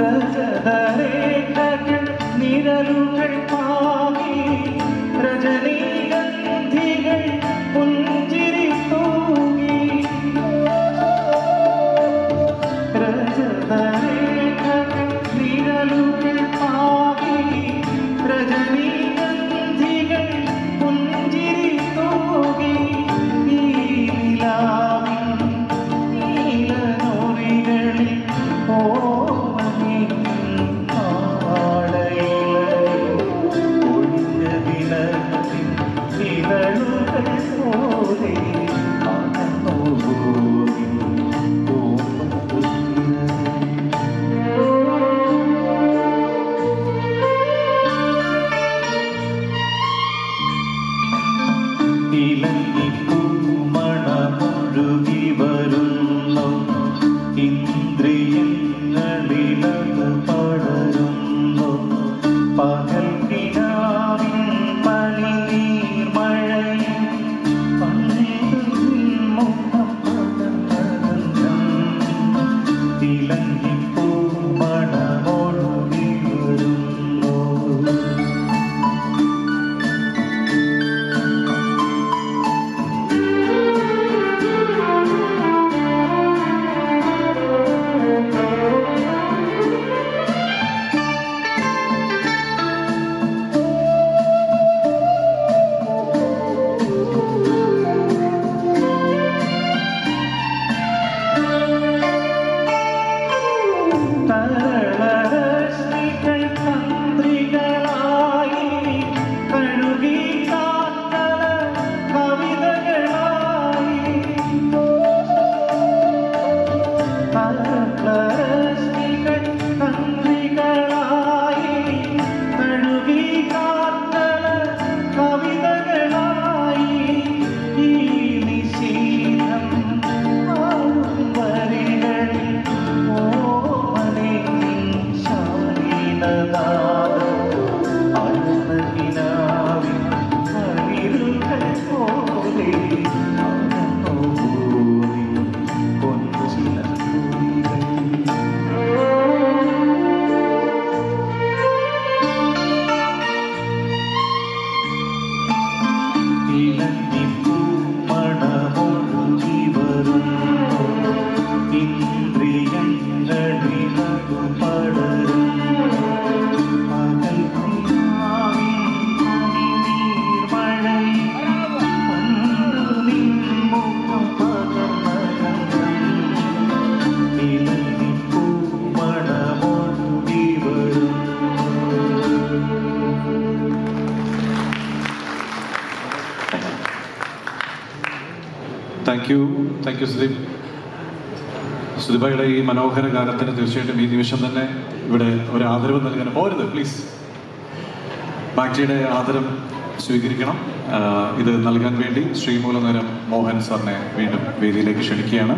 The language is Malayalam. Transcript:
രജതരേഖകൾ നിരലുകൾ പാവി രജനീകൾ Father. love. Thank you thank you Sudeep സുദീപയുടെ ഈ മനോഹര ഗാനത്തിന് തീർച്ചയായിട്ടും ഈ നിമിഷം തന്നെ ഇവിടെ ഒരു ആദരവ് നൽകാൻ പോരുത് പ്ലീസ് ബാക്ടിയുടെ ആദരം സ്വീകരിക്കണം. ഇത് നൽകാൻ വേണ്ടി ശ്രീമൂലനേരം മോഹൻ സാറിനെ വീണ്ടും വേദിയിലേക്ക് ക്ഷണിക്കുകയാണ്.